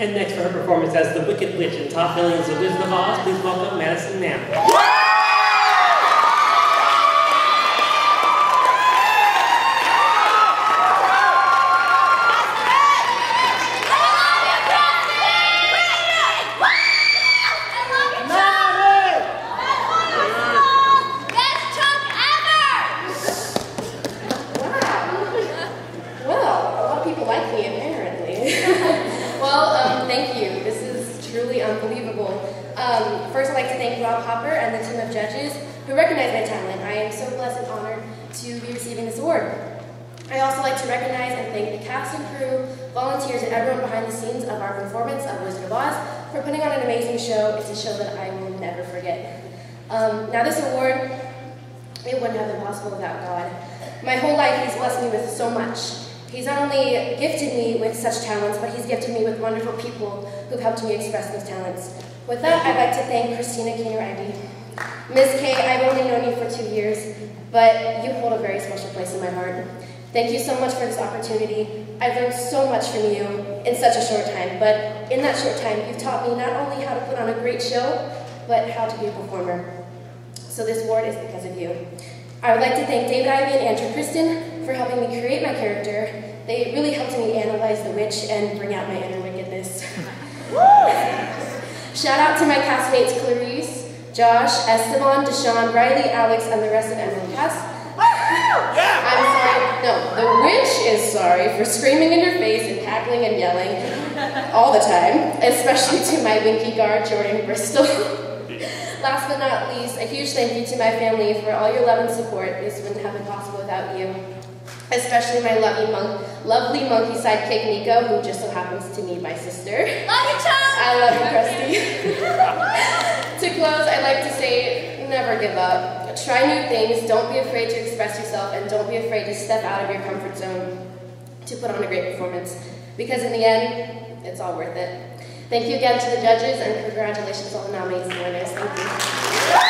And next for her performance as the Wicked Witch in Top Billing's of Wizard of Oz, please welcome Maddison Nall. Well, a lot of people like me apparently. well, um, thank you. This is truly unbelievable. Um, first, I'd like to thank Rob Hopper and the team of judges who recognize my talent. I am so blessed and honored to be receiving this award. I also like to recognize and thank the cast and crew, volunteers, and everyone behind the scenes of our performance of Wizard of Oz for putting on an amazing show. It's a show that I will never forget. Um, now, this award, it wouldn't have been possible without God. My whole life, He's blessed me with so much. He's not only gifted me with such talents, but He's gifted me with wonderful people who've helped me express those talents. With that, I'd like to thank Christina Keener-Ivy. Ms. K, I've only known you for two years, but you hold a very special place in my heart. Thank you so much for this opportunity. I've learned so much from you in such a short time, but in that short time, you've taught me not only how to put on a great show, but how to be a performer. So this award is because of you. I would like to thank David Ivy and Andrew Kristen for helping me create my character. They really helped me analyze the witch and bring out my inner wickedness. Woo! Shout out to my castmates Clarice, Josh, Esteban, Deshaun, Riley, Alex, and the rest of Emerald Cast. I'm sorry, no, the witch is sorry for screaming in your face and cackling and yelling all the time, especially to my Winkie guard, Jordan Bristol. Last but not least, a huge thank you to my family for all your love and support. This wouldn't have been possible without you. Especially my lovely, monk, lovely monkey sidekick Nico, who just so happens to be my sister. Love you, Chum! I love you, Krusty. to close, I'd like to say, never give up. Try new things, don't be afraid to express yourself, and don't be afraid to step out of your comfort zone to put on a great performance. Because in the end, it's all worth it. Thank you again to the judges, and congratulations to all the nominees and winners. Thank you.